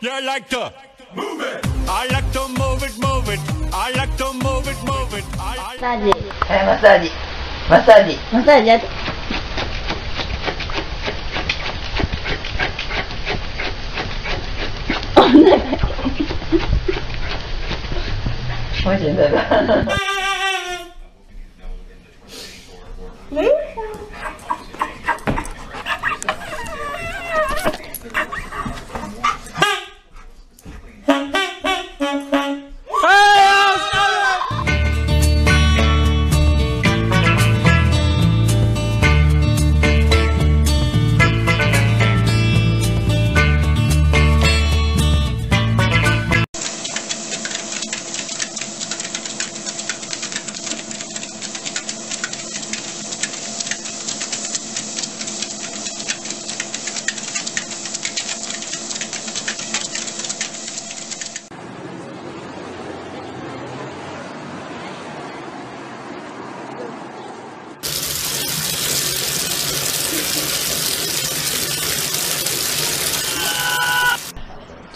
You like to move it. I like to move it, move it. I like to move it, move it. I, I マッサージはい、マッサージ。マ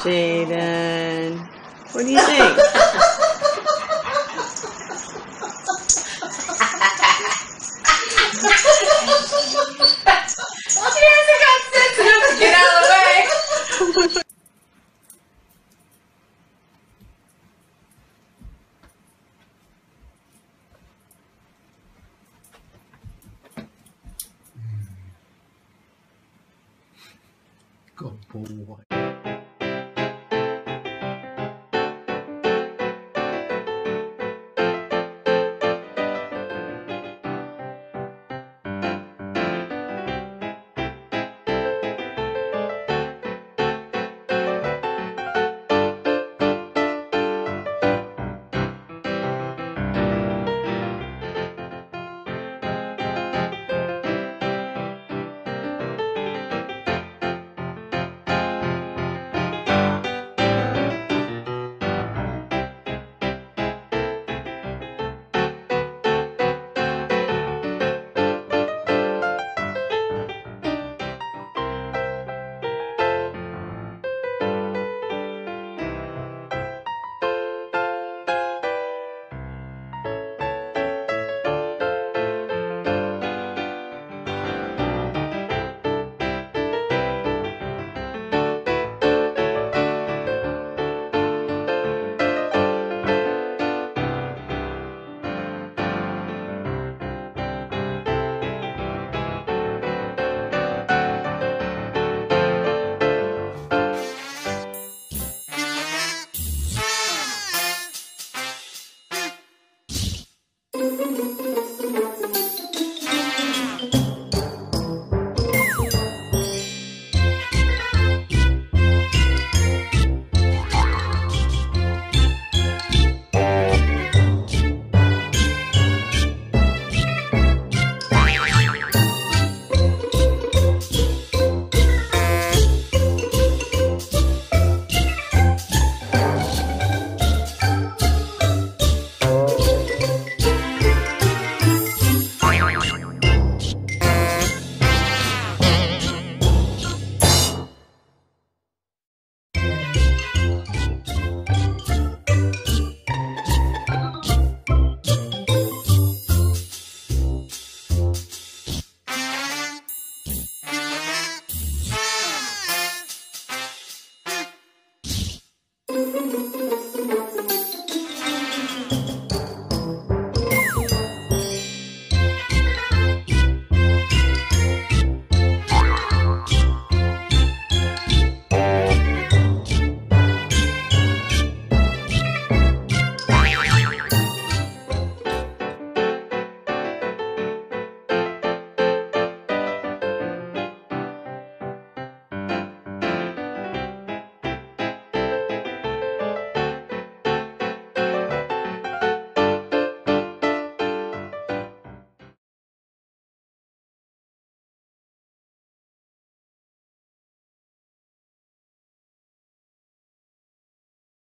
Jaden, what do you think? Good boy.